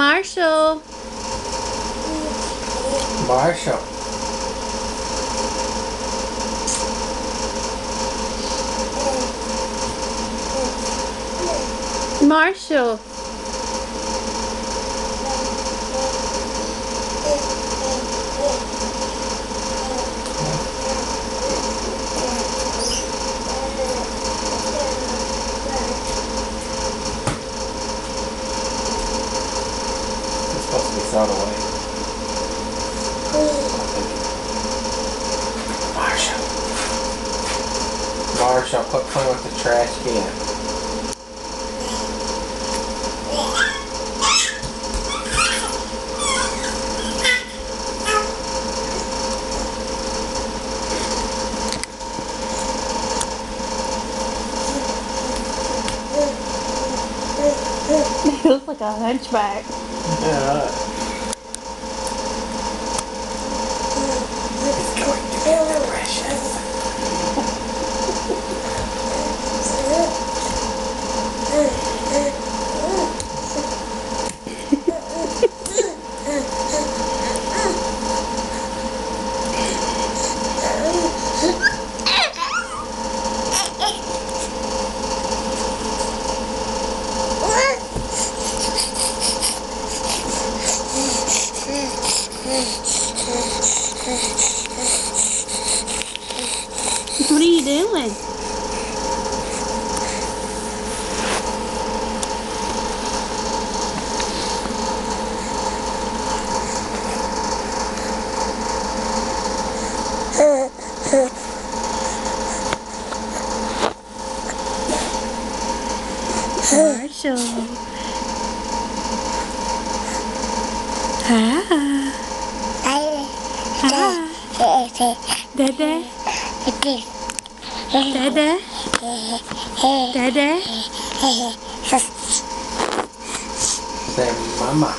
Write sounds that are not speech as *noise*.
Marshall. Marshall. Marshall. It's supposed to be thrown away. Marshall. Marshall, quit playing with the trash can. *laughs* He looks like a hunchback. Yeah. What are you doing? Marshall. 爹爹，爹爹，爹爹，爹爹，爹爹，妈妈。